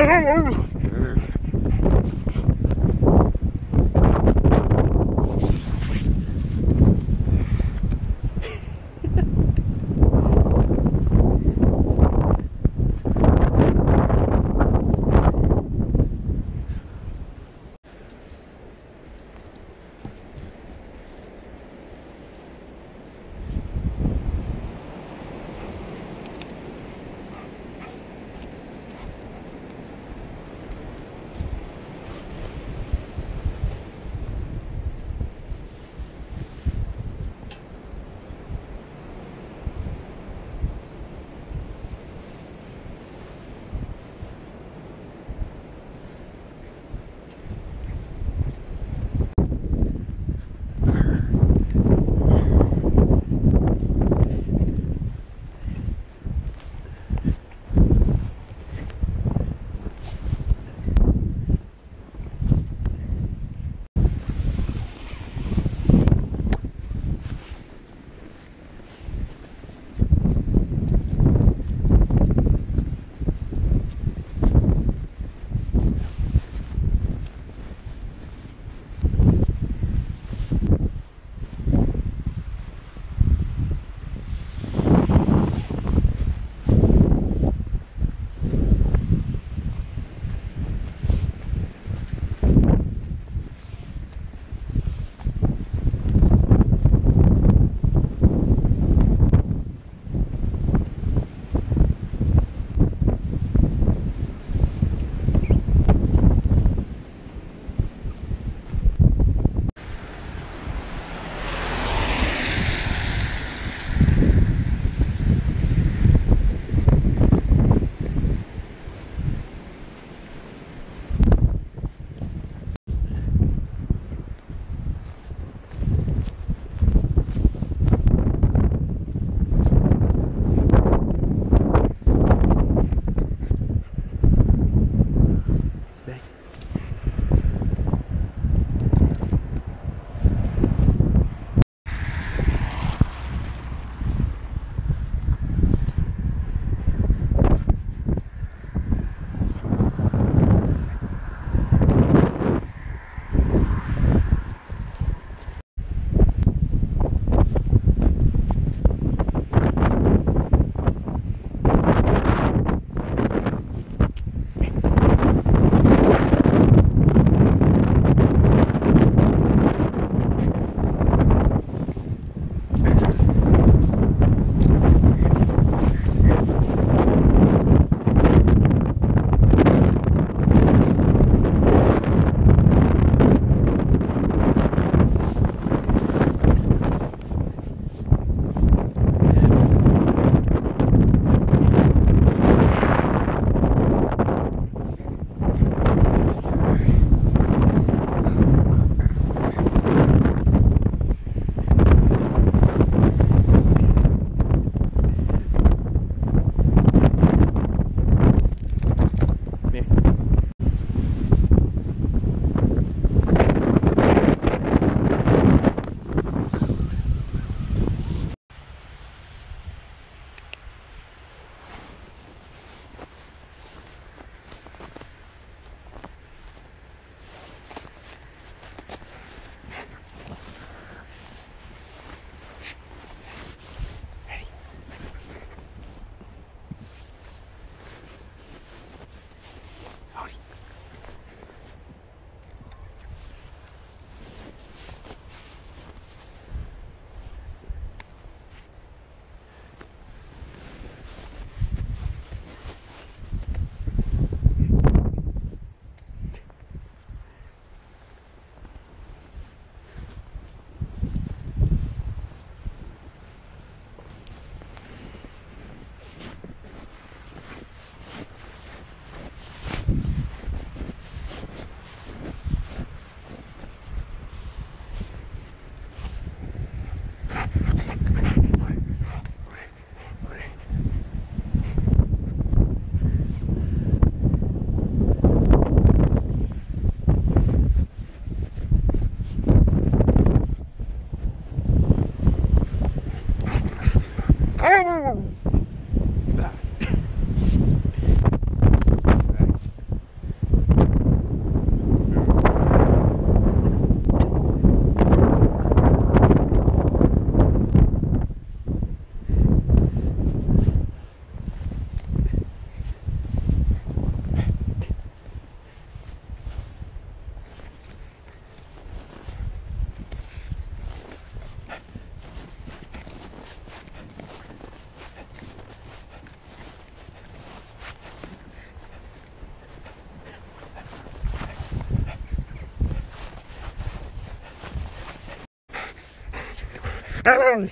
Eu amo. Ahead.